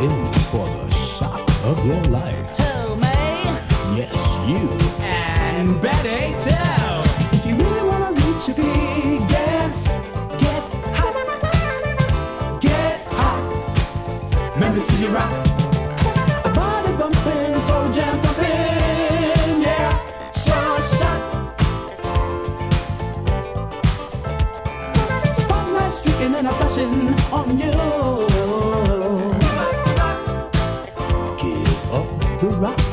in for the shock of your life. Who, me? Yes, you. And Betty, too. If you really want to reach a big dance, get hot. Get hot. Remember, see you rock. rock.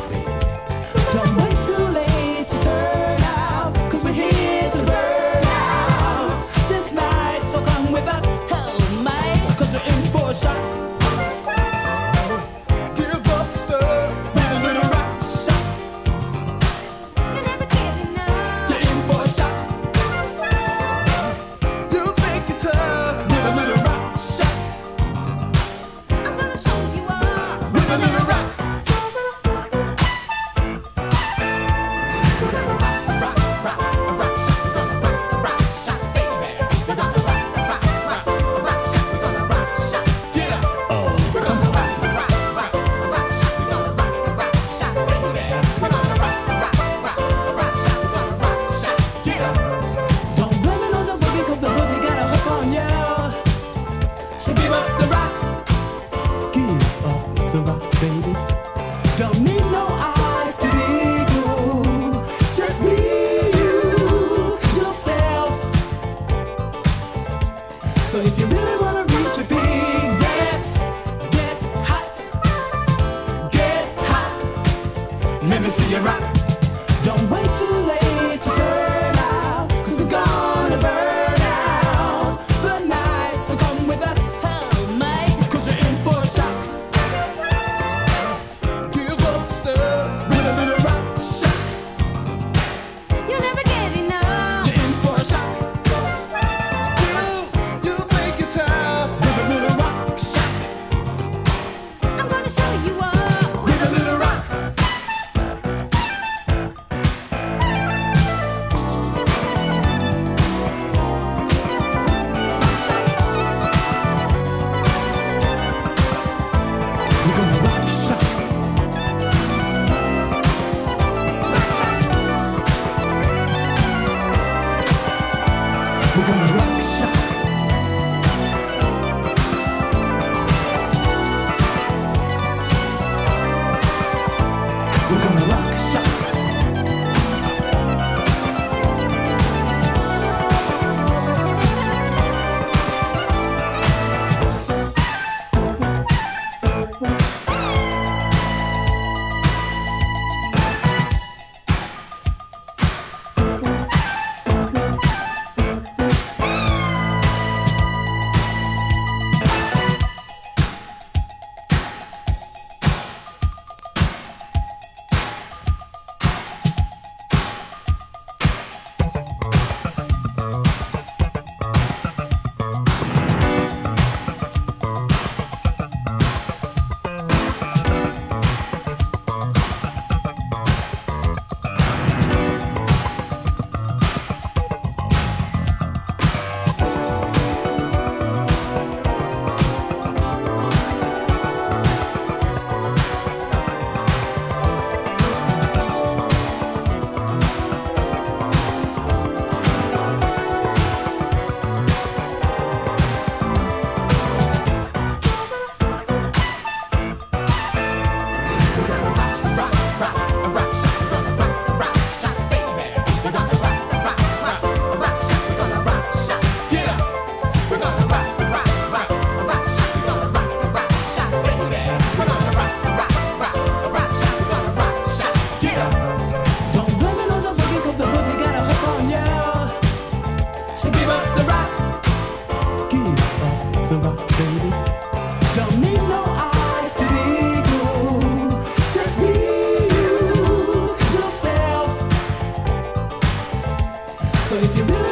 see you rock. Don't wait. if you really